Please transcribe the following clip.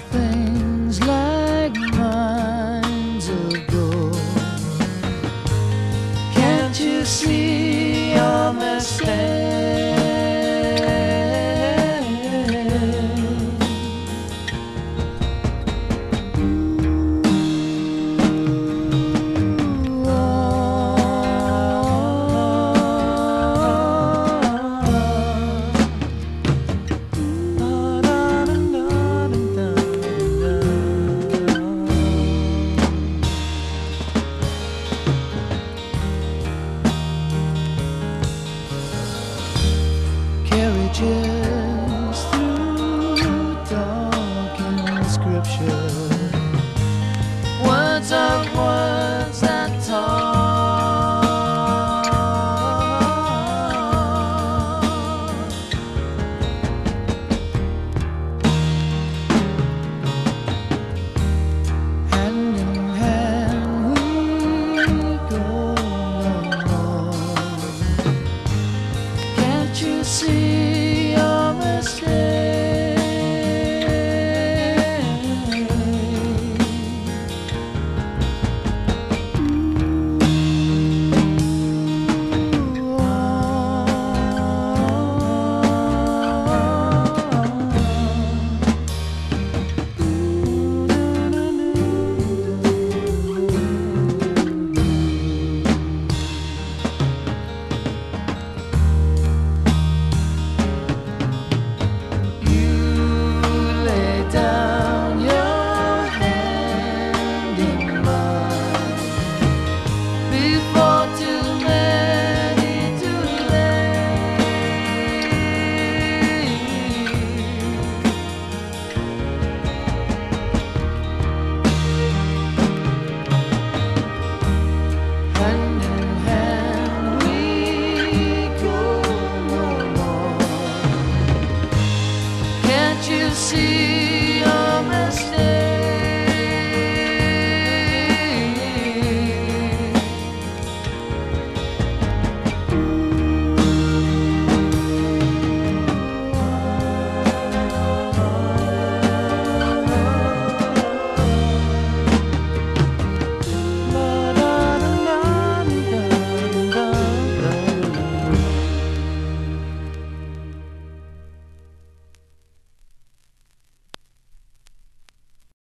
things like mines of. Can't you see? 却 see.